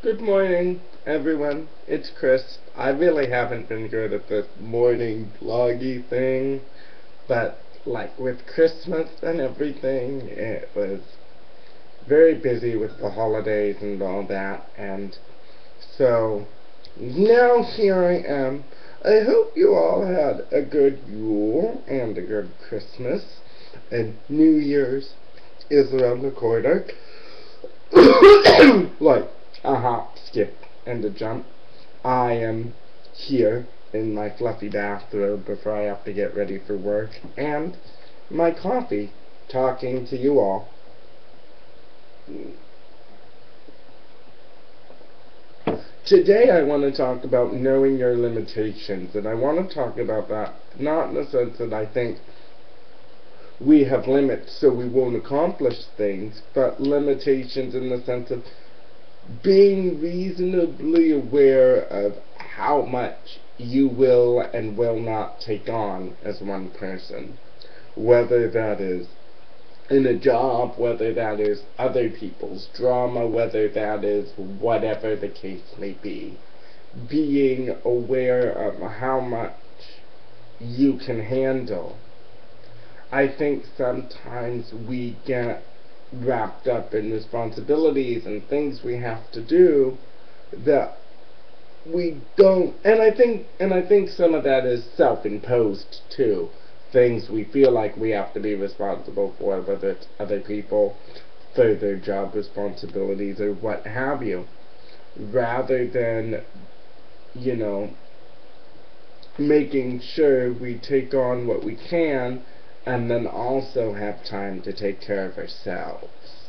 Good morning, everyone. It's Chris. I really haven't been good at this morning vloggy thing, but like with Christmas and everything, it was very busy with the holidays and all that, and so now here I am. I hope you all had a good Yule and a good Christmas, and New Year's is around the corner. like a hop, skip, and a jump. I am here in my fluffy bathrobe before I have to get ready for work, and my coffee, talking to you all. Today I want to talk about knowing your limitations, and I want to talk about that not in the sense that I think we have limits so we won't accomplish things, but limitations in the sense of being reasonably aware of how much you will and will not take on as one person. Whether that is in a job, whether that is other people's drama, whether that is whatever the case may be. Being aware of how much you can handle. I think sometimes we get wrapped up in responsibilities and things we have to do that we don't and I think and I think some of that is self-imposed too. Things we feel like we have to be responsible for whether it's other people for their job responsibilities or what have you. Rather than you know making sure we take on what we can and then also have time to take care of ourselves.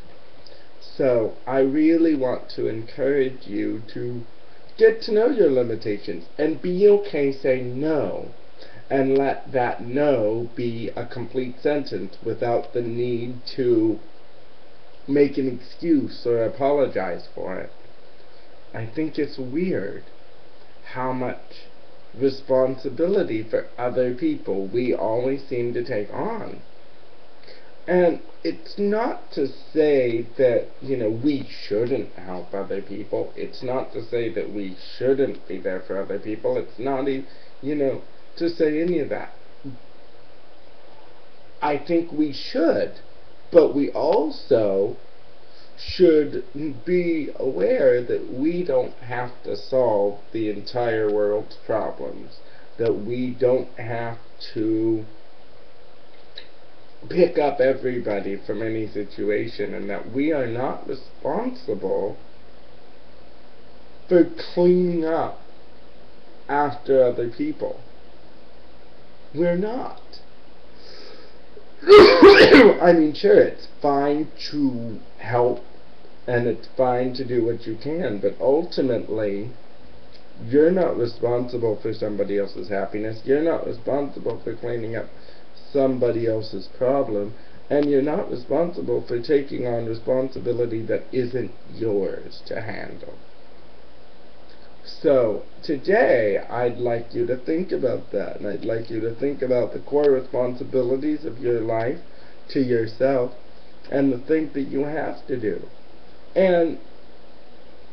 So I really want to encourage you to get to know your limitations and be okay saying no and let that no be a complete sentence without the need to make an excuse or apologize for it. I think it's weird how much responsibility for other people we always seem to take on. And it's not to say that, you know, we shouldn't help other people. It's not to say that we shouldn't be there for other people. It's not even, you know, to say any of that. I think we should. But we also should be aware that we don't have to solve the entire world's problems. That we don't have to pick up everybody from any situation and that we are not responsible for cleaning up after other people. We're not. I mean, sure, it's fine to help and it's fine to do what you can, but ultimately, you're not responsible for somebody else's happiness. You're not responsible for cleaning up somebody else's problem, and you're not responsible for taking on responsibility that isn't yours to handle. So, today, I'd like you to think about that, and I'd like you to think about the core responsibilities of your life to yourself, and the things that you have to do. And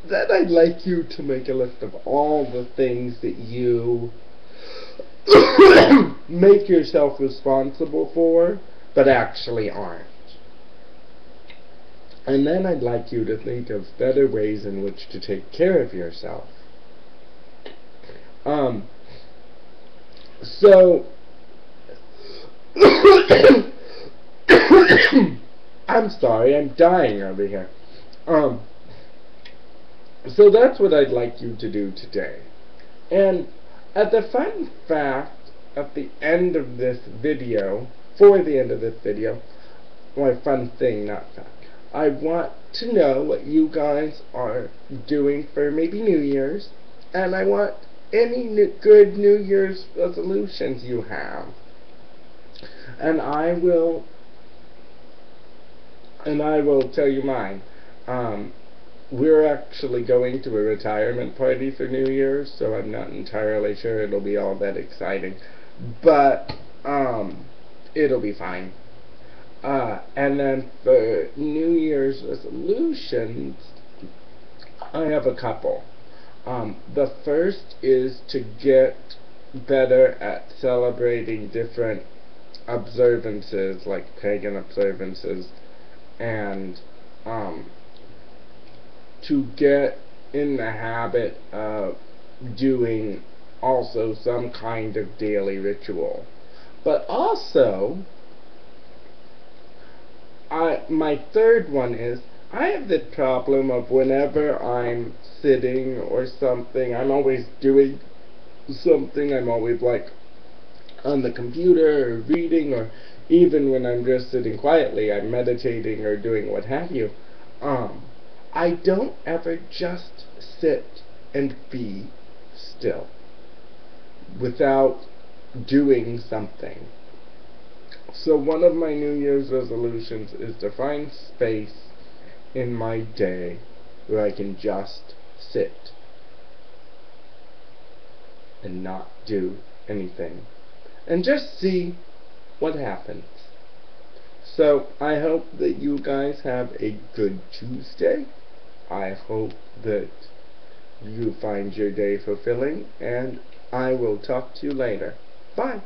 then I'd like you to make a list of all the things that you make yourself responsible for, but actually aren't. And then I'd like you to think of better ways in which to take care of yourself. Um, so, I'm sorry, I'm dying over here. Um, so that's what I'd like you to do today. And at the fun fact, at the end of this video, for the end of this video, my fun thing, not fact, I want to know what you guys are doing for maybe New Year's, and I want any new, good New Year's resolutions you have. And I will, and I will tell you mine. Um, we're actually going to a retirement party for New Year's, so I'm not entirely sure it'll be all that exciting. But, um, it'll be fine. Uh, and then for New Year's resolutions, I have a couple. Um, the first is to get better at celebrating different observances, like pagan observances, and um, to get in the habit of doing also some kind of daily ritual. But also, I my third one is I have the problem of whenever I'm sitting or something, I'm always doing something, I'm always like on the computer or reading or even when I'm just sitting quietly, I'm meditating or doing what have you. Um, I don't ever just sit and be still without doing something. So one of my New Year's resolutions is to find space in my day where I can just sit and not do anything and just see what happens. So I hope that you guys have a good Tuesday. I hope that you find your day fulfilling and I will talk to you later. Bye.